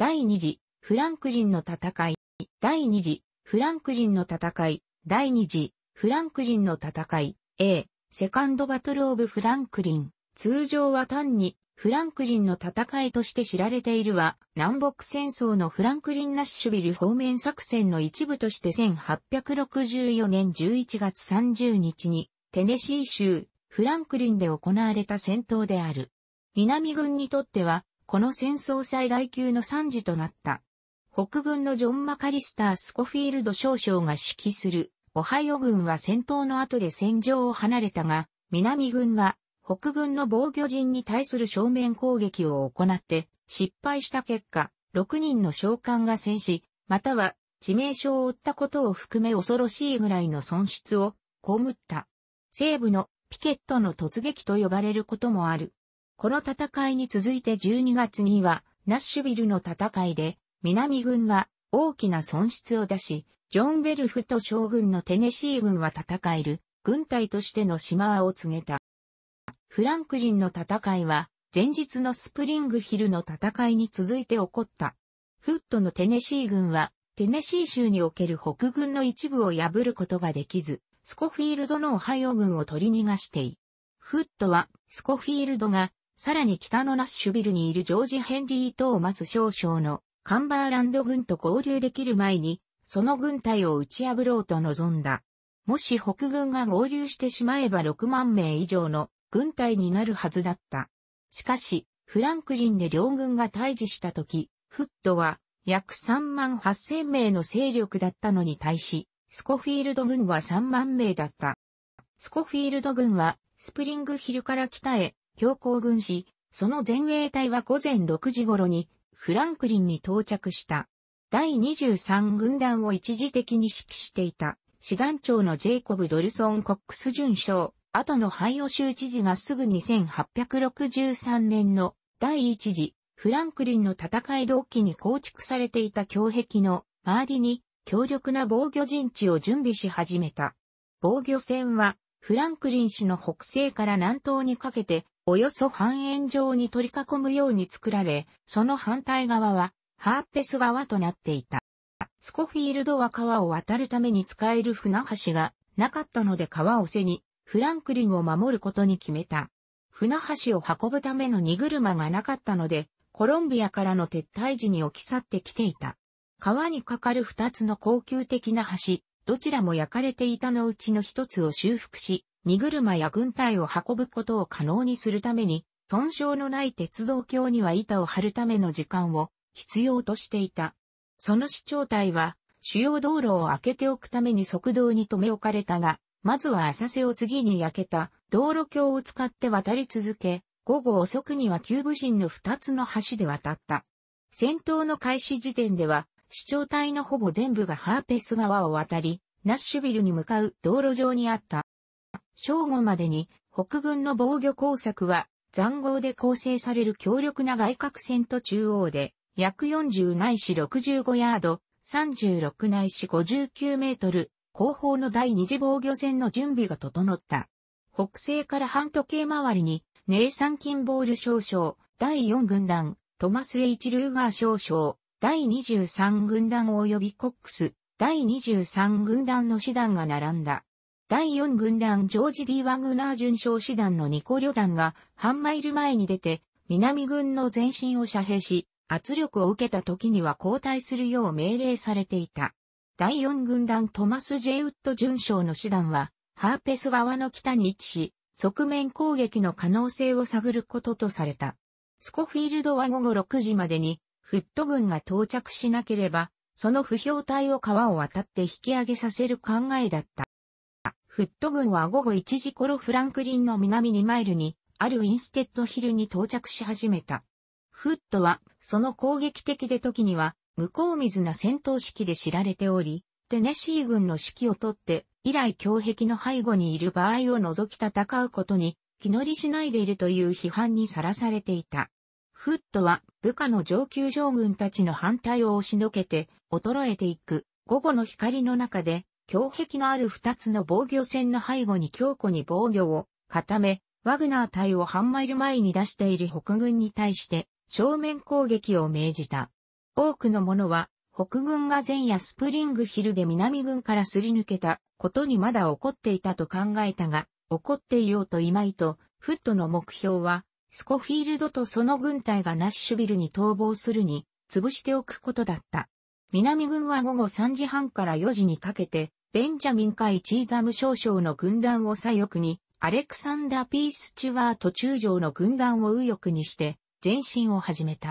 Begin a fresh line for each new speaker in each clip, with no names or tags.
第二次フランクリンの戦い、第二次フランクリンの戦い、第二次フランクリンの戦い、A、セカンドバトルオブフランクリン。通常は単にフランクリンの戦いとして知られているは、南北戦争のフランクリン・ナッシュビル方面作戦の一部として1864年11月30日に、テネシー州、フランクリンで行われた戦闘である。南軍にとっては、この戦争最大級の惨事となった。北軍のジョン・マカリスター・スコフィールド少将が指揮する、オハイオ軍は戦闘の後で戦場を離れたが、南軍は北軍の防御陣に対する正面攻撃を行って失敗した結果、6人の将官が戦死、または致命傷を負ったことを含め恐ろしいぐらいの損失を被った。西部のピケットの突撃と呼ばれることもある。この戦いに続いて12月には、ナッシュビルの戦いで、南軍は大きな損失を出し、ジョン・ベルフと将軍のテネシー軍は戦える軍隊としての島を告げた。フランクリンの戦いは、前日のスプリングヒルの戦いに続いて起こった。フットのテネシー軍は、テネシー州における北軍の一部を破ることができず、スコフィールドのオハイオ軍を取り逃がしてい。フットは、スコフィールドが、さらに北のナッシュビルにいるジョージ・ヘンリー・トーマス少将のカンバーランド軍と合流できる前に、その軍隊を打ち破ろうと望んだ。もし北軍が合流してしまえば6万名以上の軍隊になるはずだった。しかし、フランクリンで両軍が対峙した時、フットは約3万8千名の勢力だったのに対し、スコフィールド軍は3万名だった。スコフィールド軍はスプリングヒルから北へ強行軍し、その前衛隊は午前6時頃にフランクリンに到着した。第23軍団を一時的に指揮していた師団長のジェイコブ・ドルソン・コックス准将、後のハイオ州知事がすぐに1863年の第一次フランクリンの戦い同期に構築されていた胸壁の周りに強力な防御陣地を準備し始めた。防御線はフランクリン市の北西から南東にかけておよそ半円状に取り囲むように作られ、その反対側はハーペス川となっていた。スコフィールドは川を渡るために使える船橋がなかったので川を背にフランクリンを守ることに決めた。船橋を運ぶための荷車がなかったので、コロンビアからの撤退時に置き去ってきていた。川に架かる二つの高級的な橋、どちらも焼かれていたのうちの一つを修復し、荷車や軍隊を運ぶことを可能にするために、損傷のない鉄道橋には板を張るための時間を必要としていた。その市長隊は、主要道路を開けておくために側道に留め置かれたが、まずは浅瀬を次に焼けた道路橋を使って渡り続け、午後遅くには旧部陣の二つの橋で渡った。戦闘の開始時点では、市長隊のほぼ全部がハーペス川を渡り、ナッシュビルに向かう道路上にあった。正午までに北軍の防御工作は残壕で構成される強力な外角線と中央で約40ないし65ヤード、36ないし59メートル、後方の第二次防御線の準備が整った。北西から半時計回りに、ネイサンキンボール少将、第4軍団、トマス・エイチ・ルーガー少将、第23軍団及びコックス、第23軍団の師団が並んだ。第4軍団ジョージ・ディ・ワグナー準将師団のニコ旅団が半マイル前に出て、南軍の前進を遮蔽し、圧力を受けた時には交代するよう命令されていた。第4軍団トマス・ジェイウッド准将の師団は、ハーペス側の北に位置し、側面攻撃の可能性を探ることとされた。スコフィールドは午後6時までに、フット軍が到着しなければ、その不評隊を川を渡って引き上げさせる考えだった。フット軍は午後1時頃フランクリンの南2マイルに、あるインステッドヒルに到着し始めた。フットは、その攻撃的で時には、向こう水な戦闘式で知られており、テネシー軍の指揮をとって、以来強壁の背後にいる場合を除き戦うことに、気乗りしないでいるという批判にさらされていた。フットは部下の上級将軍たちの反対を押しのけて衰えていく午後の光の中で強壁のある二つの防御線の背後に強固に防御を固め、ワグナー隊を半マイル前に出している北軍に対して正面攻撃を命じた。多くの者は、北軍が前夜スプリングヒルで南軍からすり抜けたことにまだ起こっていたと考えたが、起こっていようといまいと、フットの目標は、スコフィールドとその軍隊がナッシュビルに逃亡するに、潰しておくことだった。南軍は午後3時半から4時にかけて、ベンジャミン海チーザム少将の軍団を左翼に、アレクサンダー・ピース・チュワート中将の軍団を右翼にして、前進を始めた。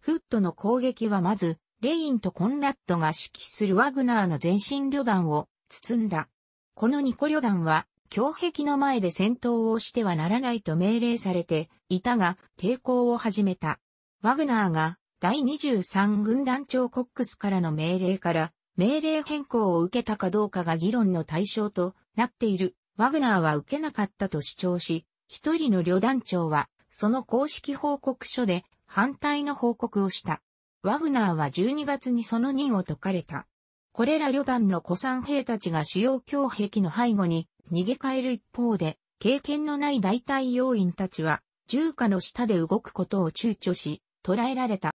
フットの攻撃はまず、レインとコンラッドが指揮するワグナーの前進旅団を包んだ。このニコ旅団は、強壁の前で戦闘をしてはならないと命令されていたが、抵抗を始めた。ワグナーが第23軍団長コックスからの命令から命令変更を受けたかどうかが議論の対象となっている。ワグナーは受けなかったと主張し、一人の旅団長はその公式報告書で反対の報告をした。ワグナーは12月にその任を解かれた。これら旅団の古参兵たちが主要強壁の背後に逃げ帰る一方で、経験のない代替要員たちは、重火の下で動くことを躊躇し、捕らえられた。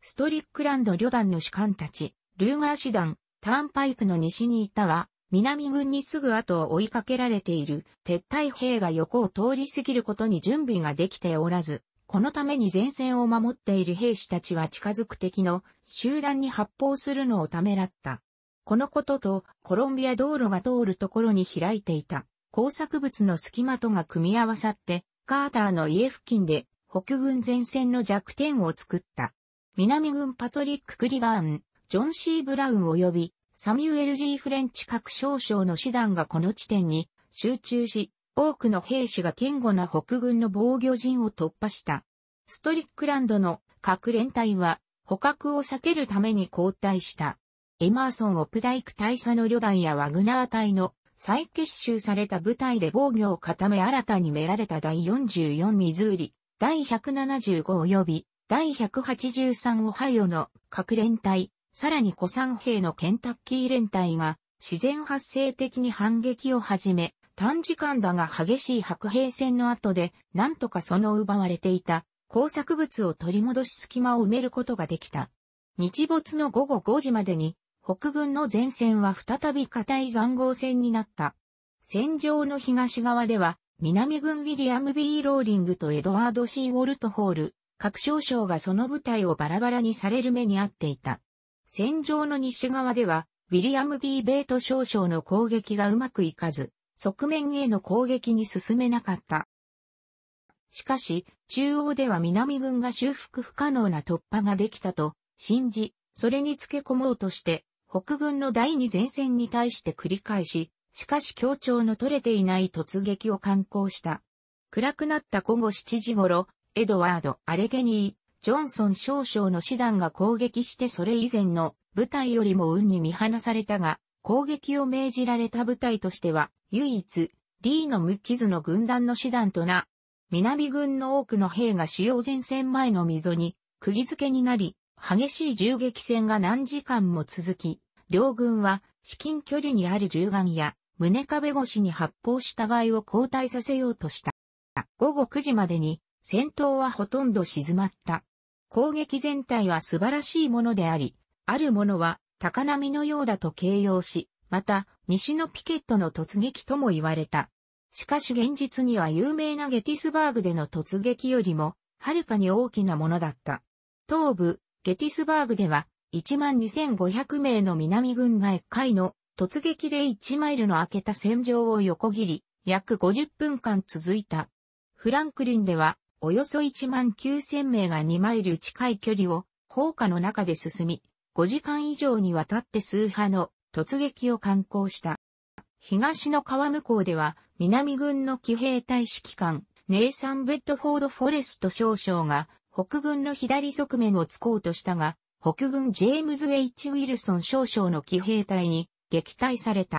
ストリックランド旅団の士官たち、ルーガー師団、ターンパイクの西にいたは、南軍にすぐ後を追いかけられている撤退兵が横を通り過ぎることに準備ができておらず、このために前線を守っている兵士たちは近づく敵の集団に発砲するのをためらった。このこととコロンビア道路が通るところに開いていた工作物の隙間とが組み合わさってカーターの家付近で北軍前線の弱点を作った。南軍パトリック・クリバーン、ジョン・シー・ブラウン及びサミュエル・ジー・フレンチ各少将の師団がこの地点に集中し、多くの兵士が堅固な北軍の防御陣を突破した。ストリックランドの各連隊は捕獲を避けるために交代した。エマーソン・オプダイク大佐の旅団やワグナー隊の再結集された部隊で防御を固め新たにめられた第44ミズーリ、第175及び第183オハイオの各連隊、さらに古参兵のケンタッキー連隊が自然発生的に反撃を始め、短時間だが激しい白兵戦の後で、なんとかその奪われていた工作物を取り戻し隙間を埋めることができた。日没の午後5時までに、北軍の前線は再び硬い残壕戦になった。戦場の東側では、南軍ウィリアム・ビー・ローリングとエドワード・シー・ウォルトホール、各少将がその部隊をバラバラにされる目にあっていた。戦場の西側では、ウィリアム・ B・ ベート少将の攻撃がうまくいかず、側面への攻撃に進めなかった。しかし、中央では南軍が修復不可能な突破ができたと信じ、それにつけ込もうとして、北軍の第二前線に対して繰り返し、しかし協調の取れていない突撃を敢行した。暗くなった午後7時頃、エドワード・アレゲニー、ジョンソン少将の師団が攻撃してそれ以前の部隊よりも運に見放されたが、攻撃を命じられた部隊としては、唯一、リーの無傷の軍団の師団とな、南軍の多くの兵が主要前線前の溝に、釘付けになり、激しい銃撃戦が何時間も続き、両軍は至近距離にある銃眼や胸壁越しに発砲した害を交代させようとした。午後9時までに戦闘はほとんど静まった。攻撃全体は素晴らしいものであり、あるものは高波のようだと形容し、また西のピケットの突撃とも言われた。しかし現実には有名なゲティスバーグでの突撃よりも、はるかに大きなものだった。東部、ゲティスバーグでは、12,500名の南軍が1回の突撃で1マイルの開けた戦場を横切り、約50分間続いた。フランクリンでは、およそ1万9000名が2マイル近い距離を砲火の中で進み、5時間以上にわたって数派の突撃を敢行した。東の川向こうでは、南軍の騎兵隊指揮官、ネイサン・ベッドフォード・フォレスト少将が、北軍の左側面を突こうとしたが、北軍ジェームズ・ウェイチ・ウィルソン少将の騎兵隊に撃退された。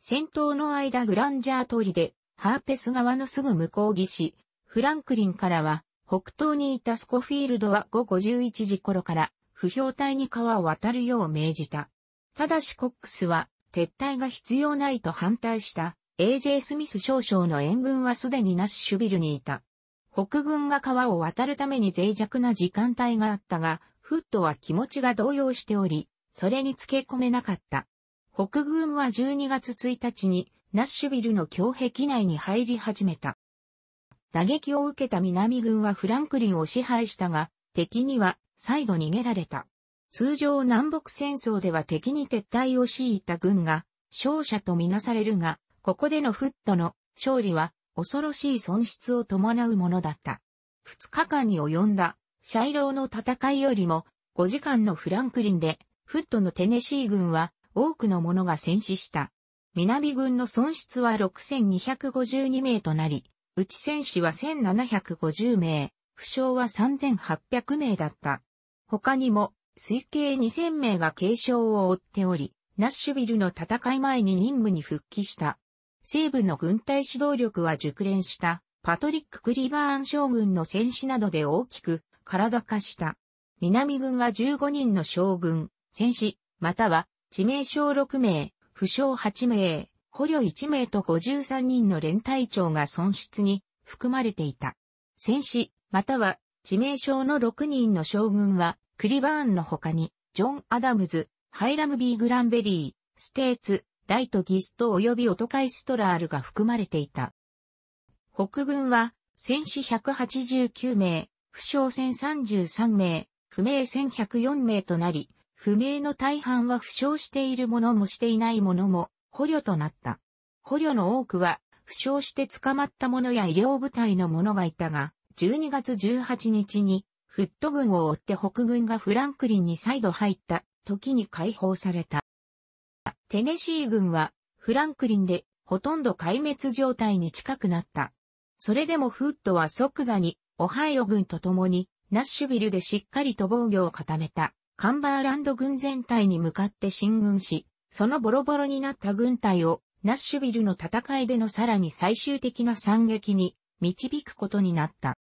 戦闘の間グランジャー通りで、ハーペス川のすぐ向こう岸、フランクリンからは、北東にいたスコフィールドは午後11時頃から、不評隊に川を渡るよう命じた。ただしコックスは、撤退が必要ないと反対した、AJ スミス少将の援軍はすでにナッシュビルにいた。北軍が川を渡るために脆弱な時間帯があったが、フットは気持ちが動揺しており、それにつけ込めなかった。北軍は12月1日にナッシュビルの胸壁内に入り始めた。打撃を受けた南軍はフランクリンを支配したが、敵には再度逃げられた。通常南北戦争では敵に撤退を強いた軍が勝者とみなされるが、ここでのフットの勝利は恐ろしい損失を伴うものだった。二日間に及んだシャイローの戦いよりも5時間のフランクリンでフットのテネシー軍は多くの者が戦死した。南軍の損失は6252名となり、内戦士は1750名、負傷は3800名だった。他にも、推計2000名が軽傷を負っており、ナッシュビルの戦い前に任務に復帰した。西部の軍隊指導力は熟練したパトリック・クリバーン将軍の戦士などで大きく体化した。南軍は15人の将軍、戦死、または致命傷6名、負傷8名、捕虜1名と53人の連隊長が損失に含まれていた。戦死、または致命傷の6人の将軍は、クリバーンの他に、ジョン・アダムズ、ハイラム・ビー・グランベリー、ステーツ、ライト・ギスト及びオトカイストラールが含まれていた。北軍は、戦死189名、負傷1033名、不明1104名となり、不明の大半は負傷している者もしていない者も捕虜となった。捕虜の多くは負傷して捕まった者や医療部隊の者がいたが、12月18日にフット軍を追って北軍がフランクリンに再度入った時に解放された。テネシー軍はフランクリンでほとんど壊滅状態に近くなった。それでもフットは即座にオハイオ軍と共にナッシュビルでしっかりと防御を固めた。カンバーランド軍全体に向かって進軍し、そのボロボロになった軍隊をナッシュビルの戦いでのさらに最終的な惨劇に導くことになった。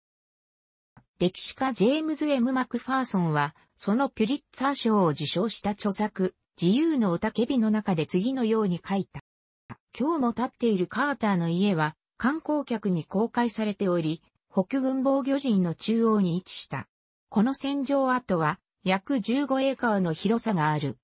歴史家ジェームズ・エム・マクファーソンは、そのピュリッツァー賞を受賞した著作、自由のおたけびの中で次のように書いた。今日も立っているカーターの家は観光客に公開されており、北軍防御陣の中央に位置した。この戦場跡は約15エーカーの広さがある。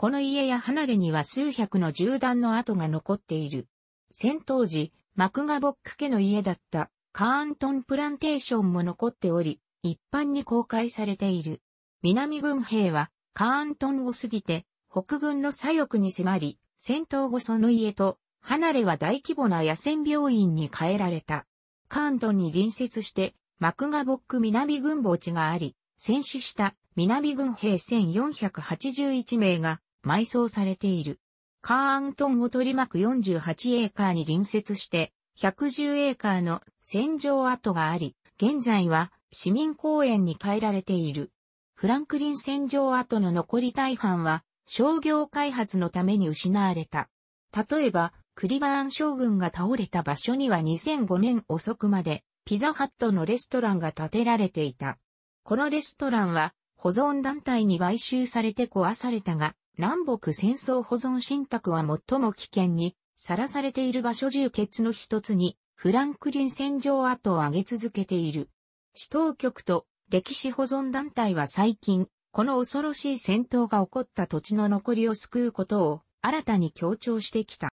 この家や離れには数百の銃弾の跡が残っている。戦闘時、マクガボック家の家だったカーントンプランテーションも残っており、一般に公開されている。南軍兵はカーントンを過ぎて北軍の左翼に迫り、戦闘後その家と離れは大規模な野戦病院に変えられた。カーントンに隣接してマクガボック南軍墓地があり、戦死した南軍兵1481名が埋葬されている。カーアントンを取り巻く48エーカーに隣接して110エーカーの戦場跡があり、現在は市民公園に変えられている。フランクリン戦場跡の残り大半は商業開発のために失われた。例えば、クリバーン将軍が倒れた場所には2005年遅くまでピザハットのレストランが建てられていた。このレストランは保存団体に買収されて壊されたが、南北戦争保存信託は最も危険にさらされている場所重決の一つに、フランクリン戦場跡を挙げ続けている。市当局と歴史保存団体は最近、この恐ろしい戦闘が起こった土地の残りを救うことを新たに強調してきた。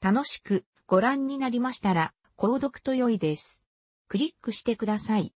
楽しくご覧になりましたら、購読と良いです。クリックしてください。